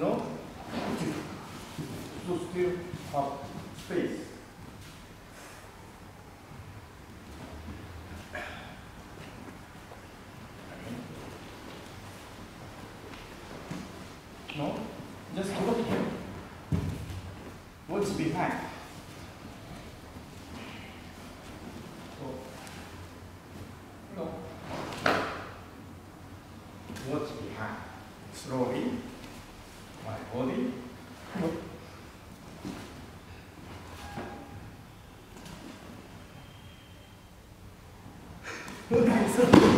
No? So still have space. No? Just look here. What's behind? No. What's behind? Slowly. 我，我没事。